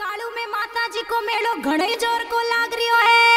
कालू में माता जी को मेलो घड़े ज़ोर को लाग रियो है।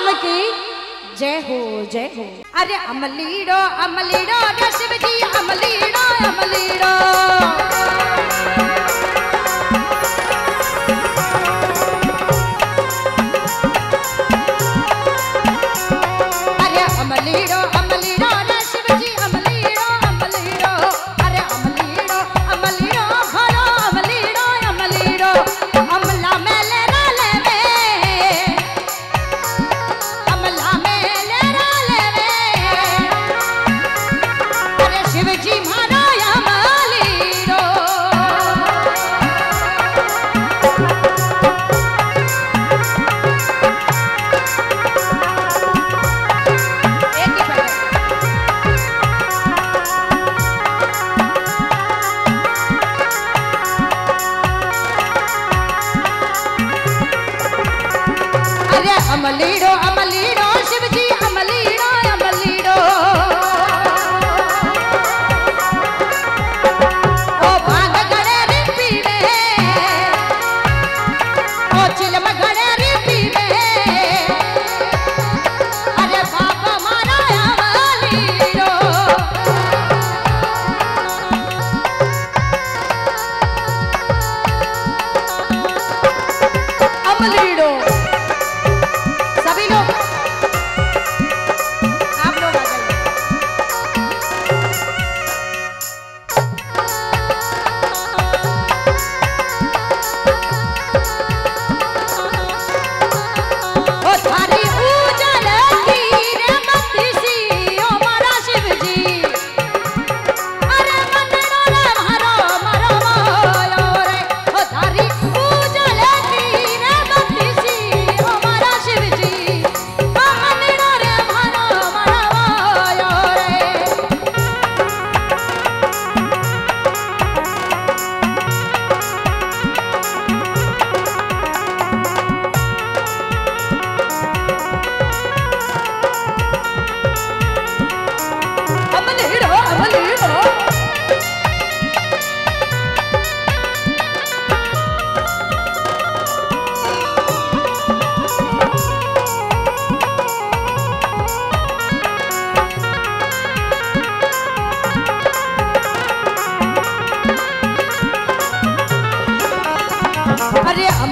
धाम की। जय हो जय हो। अरे अमलीड़ो अमलीड़ो शिव अमलीड़ो अमलीड़ो।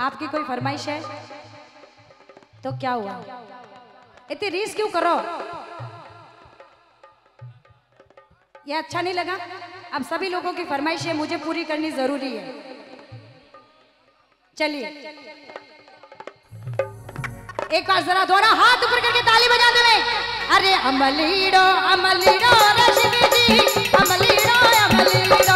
आपकी कोई फरमाइश है? तो क्या हुआ? इतनी रीस क्यों करो? ये अच्छा नहीं लगा? अब सभी लोगों की फरमाइश है, मुझे पूरी करनी ज़रूरी है। चलिए। एक बार जरा दोनों हाथ ऊपर करके ताली बजा दे अरे अमलीड़ो अमलीड़ो अमलीड़ो अमलीड़ो।